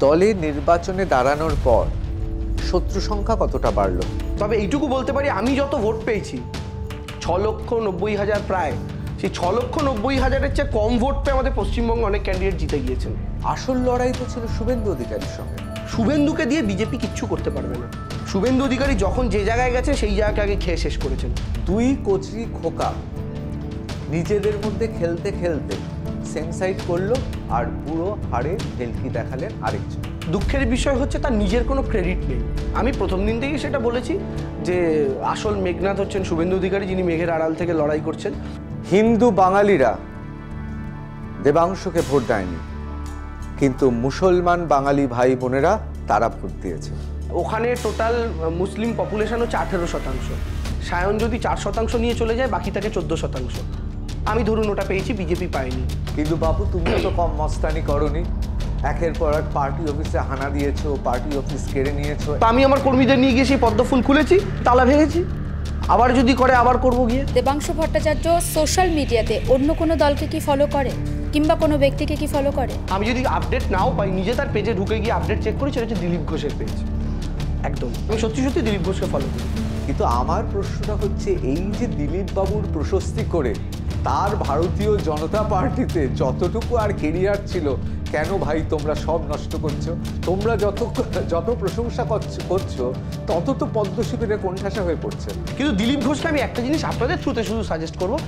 দলে নির্বাচনে দাঁড়ানোর পর শত্রু সংখ্যা কতটা বাড়লো? তবে এইটুকু বলতে পারি আমি যত ভোট পেয়েছি ছ লক্ষ নব্বই হাজার প্রায় সেই ছ লক্ষ নব্বই হাজারের চেয়ে কম ভোট পেয়ে আমাদের পশ্চিমবঙ্গে অনেক ক্যান্ডিডেট জিতে গিয়েছেন। আসল লড়াই তো ছিল শুভেন্দু অধিকারীর সঙ্গে। শুভেন্দুকে দিয়ে বিজেপি কিচ্ছু করতে পারবে না। শুভেন্দু অধিকারী যখন যে জায়গায় গেছে সেই জায়গাকে আগে খেয়ে শেষ করেছেন। দুই কচি খোকা নিজেদের মধ্যে খেলতে খেলতে সেম সাইড করল আর পুরো হাড়ে ভেলকি দেখালেন আরেকজন দুঃখের বিষয় হচ্ছে তার নিজের কোনো ক্রেডিট নেই। আমি প্রথম দিন থেকেই সেটা বলেছি যে আসল মেঘনাথ হচ্ছেন শুভেন্দু অধিকারী যিনি মেঘের আড়াল থেকে লড়াই করছেন। হিন্দু বাঙালিরা দেবাংশকে ভোট দেয়নি কিন্তু মুসলমান বাঙালি ভাই বোনেরা তারা ভোট দিয়েছে। ওখানে টোটাল মুসলিম পপুলেশন হচ্ছে আঠেরো শতাংশ। সায়ন যদি চার শতাংশ নিয়ে চলে যায় বাকি থাকে চোদ্দ শতাংশ। আমি ধরুন ওটা পেয়েছি বিজেপি পায়নি। কিন্তু বাবু তুমিও তো কম মস্তানি করনি। একের পর এক পার্টি অফিসে হানা দিয়েছ পার্টি অফিস কেড়ে নিয়েছো। তো আমি আমার কর্মীদের নিয়ে গিয়ে সেই পদ্ম ফুল খুলেছি তালা ভেঙেছি। আবার যদি করে আবার করব গিয়ে। দেবাংশু ভট্টাচার্য সোশ্যাল মিডিয়াতে অন্য কোনো দলকে কি ফলো করে? কিংবা কোনো ব্যক্তিকে কি ফলো করে? আমি যদি আপডেট নাও পাই নিজে তার পেজে ঢুকে গিয়ে আপডেট চেক করি সেটা হচ্ছে দিলীপ ঘোষের পেজ একদম। আমি সত্যি সত্যি দিলীপ ঘোষকে ফলো করি। কিন্তু আমার প্রশ্নটা হচ্ছে এই যে দিলীপ বাবুর প্রশস্তি করে তার ভারতীয় জনতা পার্টিতে যতটুকু আর কেরিয়ার ছিল কেন ভাই তোমরা সব নষ্ট করছ? তোমরা যত যত প্রশংসা করছো- তত তো পদ্ম শিবিরে কোণঠাসা হয়ে পড়ছে। কিন্তু দিলীপ ঘোষকে আমি একটা জিনিস আপনাদের থ্রুতে শুধু সাজেস্ট করব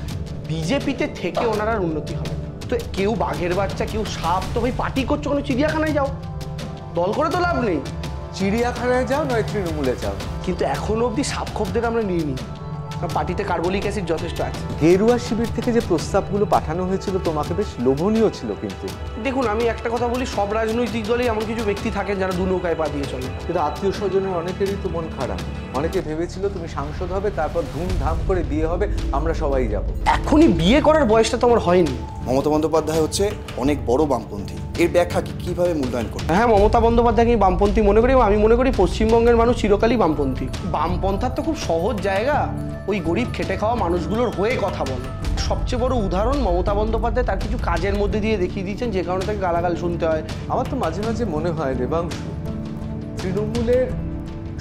বিজেপিতে থেকে ওনার আর উন্নতি হবে। তো কেউ বাঘের বাচ্চা কেউ সাপ তো ভাই পার্টি করছ কোনো চিড়িয়াখানায় যাও। দল করে তো লাভ নেই। চিড়িয়াখানায় যাও নয় তৃণমূলে যাও। কিন্তু এখনও অবধি সাপ খোপদের আমরা নিয়ে নিই। পার্টিতে কার্বলিক অ্যাসিড যথেষ্ট আছে। গেরুয়া শিবির থেকে যে প্রস্তাবগুলো পাঠানো হয়েছিল তোমাকে বেশ লোভনীয় ছিল কিন্তু। দেখুন আমি একটা কথা বলি সব রাজনৈতিক দলেই এমন কিছু ব্যক্তি থাকেন যারা দু নৌকায় পা দিয়ে চলে কিন্তু আত্মীয় স্বজনের অনেকেরই তো মন খারাপ। অনেকে ভেবেছিল তুমি সাংসদ হবে তারপর ধুমধাম করে বিয়ে হবে আমরা সবাই যাব। এখনই বিয়ে করার বয়সটা তো আমার হয়নি। মমতা বন্দ্যোপাধ্যায় হচ্ছে অনেক বড় বামপন্থী। এর ব্যাখ্যা কি কীভাবে মূল্যায়ন করবে? হ্যাঁ মমতা বন্দ্যোপাধ্যায়কে আমি বামপন্থী মনে করি এবং আমি মনে করি পশ্চিমবঙ্গের মানুষ চিরকালই বামপন্থী। বামপন্থার তো খুব সহজ জায়গা। ওই গরিব খেটে খাওয়া মানুষগুলোর হয়ে কথা বলে। সবচেয়ে বড় উদাহরণ মমতা বন্দ্যোপাধ্যায় তার কিছু কাজের মধ্যে দিয়ে দেখিয়ে দিয়েছেন যে কারণে তাকে গালাগাল শুনতে হয়। আমার তো মাঝে মাঝে মনে হয় দেবাংশু তৃণমূলের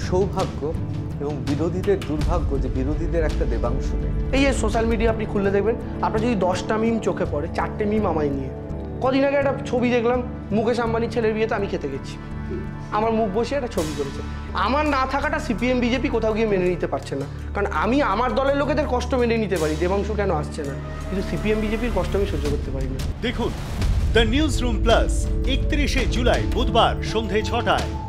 সৌভাগ্য এবং বিরোধীদের দুর্ভাগ্য যে বিরোধীদের একটা দেবাংশ নেই। এই যে সোশ্যাল মিডিয়া আপনি খুলে দেখবেন আপনার যদি দশটা মিম চোখে পড়ে চারটে মিম আমায় নিয়ে। কদিন আগে একটা ছবি দেখলাম, মুকেশ আম্বানির ছেলের বিয়েতে আমি খেতে গেছি। আমার মুখ বসে একটা ছবি করেছে। আমার না থাকাটা সিপিএম, বিজেপি কোথাও গিয়ে মেনে নিতে পারছে না। কারণ আমি আমার দলের লোকেদের কষ্ট মেনে নিতে পারি, দেবাংশ কেন আসছে না? কিন্তু সিপিএম, বিজেপির কষ্ট আমি সহ্য করতে পারি না। দেখুন দ্য নিউজ রুম প্লাস একত্রিশে জুলাই, বুধবার সন্ধে ছটায়।